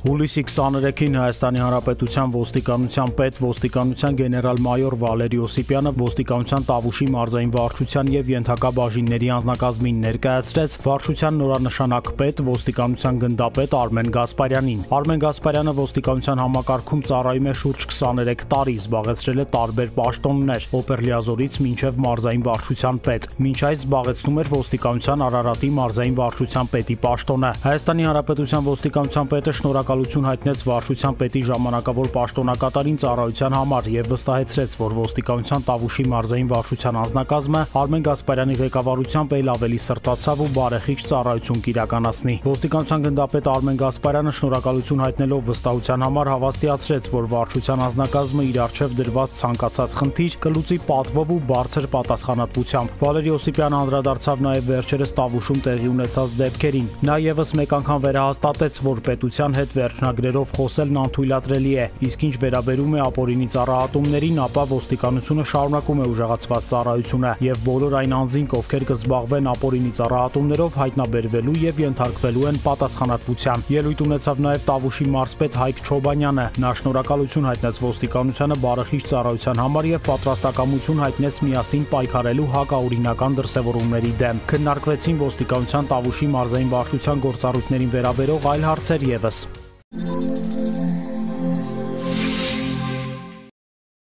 Հուլիսի 23-ին Հայաստանի Հանրապետության ոստիկանության պետ ոստիկանության գեներալ-մայոր Վալերի Օսիպյանը ոստիկանության Տավուշի մարզային վարչության եւ ենթակա բաժինների անձնակազմին ներկայացրեց վարչության նորանշանակ պետ ոստիկանության գնդապետ Արմեն Գասպարյանին։ Արմեն Գասպարյանը ոստիկանության համակարգում ծառայում է շուրջ 23 տարի, զբաղեցրել է տարբեր պաշտոններ՝ օպերլիազորից մինչև մարզային վարչության պետ։ Մինչ այս զբաղեցնում էր ոստիկանության Արարատի մարզային վարչության պետի պաշտոնը։ Հայաստանի Հանրապետության ոստիկանության պետը շնորհ շնորհակալություն հայտնեց վարչության պետի ժամանակավոր պաշտոնակատարին ծառայության համար եւ վստահեցրեց, որ ոստիկանության Տավուշի մարզային վարչության անձնակազմը Արմեն Գասպարյանի ղեկավարությամբ ել ավելի սրտացավ ու բարեխիղճ ծառայություն կիրականացնի։ Ոստիկանության գնդապետ Արմեն Գասպարյանը շնորհակալություն հայտնելով վստահության համար հավաստիացրեց, որ վարչության անձնակազմը իր արչեւ դրված ցանկացած խնդիր կլուծի պատվով ու բարձր պատասխանատվությամբ։ Վալերի Օսիպյանը անդրադարձավ նաև վերջերս Տավուշում տեղի ունեցած դեպքերին։ Նա եւս մեկ անգամ վերահաստատեց, որ պետության հետ վերջնագրերով խոսելն անթույլատրելի է, իսկ ինչ վերաբերում է ապօրինի ծառայատումներին, ապա ոստիկանությունը շարունակում է ուժեղացված ծառայությունը եւ բոլոր այն անձինք, ովքեր կզբաղվեն ապօրինի ծառայատումներով, հայտնաբերվելու եւ ենթարկվելու են պատասխանատվության։ Ելույթ ունեցավ նաեւ Տավուշի մարզպետ Հայկ Չոբանյանը։ Նա շնորհակալություն հայտնեց ոստիկանությանը բարեխիղճ ծառայության համար եւ պատրաստակամություն հայտնեց միասին պայքարելու հակաօրինական դրսևորումների դեմ։ Քննարկվեցին ոստիկանության Տավուշի մարզային վարչության գործառույթներին վերաբերող այլ հարցեր եւս։